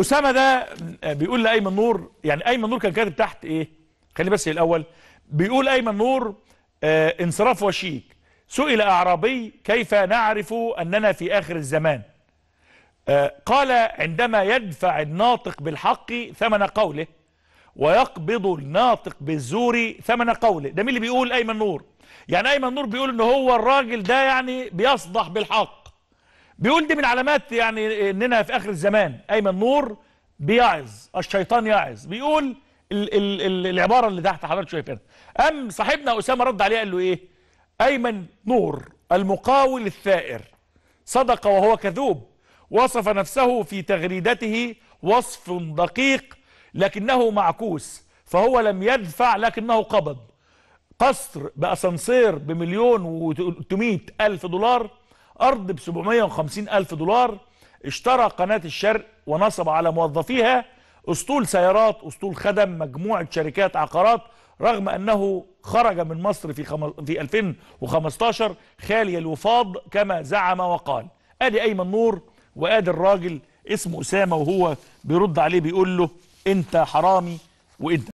أسامة ده بيقول لأيمن نور يعني أيمن نور كان كاتب تحت إيه؟ خليني بس الأول. بيقول أيمن نور آه انصراف وشيك. سئل أعرابي كيف نعرف أننا في آخر الزمان؟ آه قال عندما يدفع الناطق بالحق ثمن قوله ويقبض الناطق بالزور ثمن قوله. ده مين اللي بيقول أيمن نور؟ يعني أيمن نور بيقول إن هو الراجل ده يعني بيصدح بالحق. بيقول دي من علامات يعني إننا في آخر الزمان. أيمن نور بيعظ الشيطان يعظ. بيقول ال ال ال العبارة اللي تحت حضرتك شايفينها أم صاحبنا أسامة رد عليه قال له إيه؟ أيمن نور المقاول الثائر صدق وهو كذوب وصف نفسه في تغريدته وصف دقيق لكنه معكوس فهو لم يدفع لكنه قبض. قصر بأسانسير بمليون و ألف دولار أرض ب 750 ألف دولار اشترى قناة الشرق ونصب على موظفيها أسطول سيارات أسطول خدم مجموعة شركات عقارات رغم أنه خرج من مصر في, خم... في 2015 خالي الوفاض كما زعم وقال. آدي أيمن نور وآدي الراجل اسمه أسامة وهو بيرد عليه بيقول له أنت حرامي وأنت